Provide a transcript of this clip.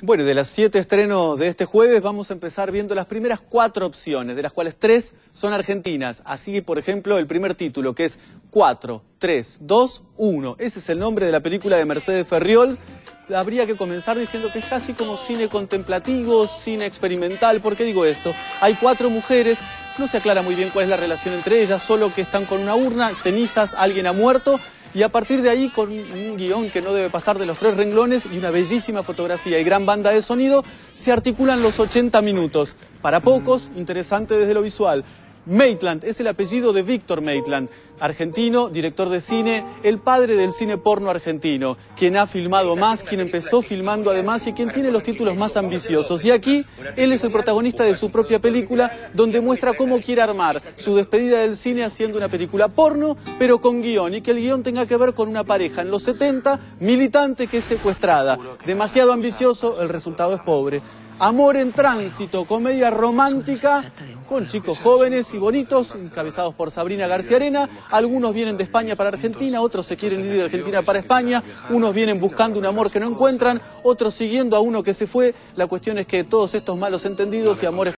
Bueno, de las siete estrenos de este jueves vamos a empezar viendo las primeras cuatro opciones, de las cuales tres son argentinas. Así, por ejemplo, el primer título, que es 4, 3, 2, 1. Ese es el nombre de la película de Mercedes Ferriol. Habría que comenzar diciendo que es casi como cine contemplativo, cine experimental. ¿Por qué digo esto? Hay cuatro mujeres, no se aclara muy bien cuál es la relación entre ellas, solo que están con una urna, cenizas, alguien ha muerto y a partir de ahí, con un guion que no debe pasar de los tres renglones y una bellísima fotografía y gran banda de sonido, se articulan los 80 minutos. Para pocos, interesante desde lo visual. Maitland es el apellido de Víctor Maitland, argentino, director de cine, el padre del cine porno argentino, quien ha filmado más, quien empezó filmando además y quien tiene los títulos más ambiciosos. Y aquí él es el protagonista de su propia película, donde muestra cómo quiere armar su despedida del cine haciendo una película porno, pero con guion, y que el guion tenga que ver con una pareja en los 70, militante que es secuestrada. Demasiado ambicioso, el resultado es pobre. Amor en tránsito, comedia romántica con chicos jóvenes y bonitos, encabezados por Sabrina García Arena. Algunos vienen de España para Argentina, otros se quieren ir de Argentina para España, unos vienen buscando un amor que no encuentran, otros siguiendo a uno que se fue. La cuestión es que todos estos malos entendidos y amores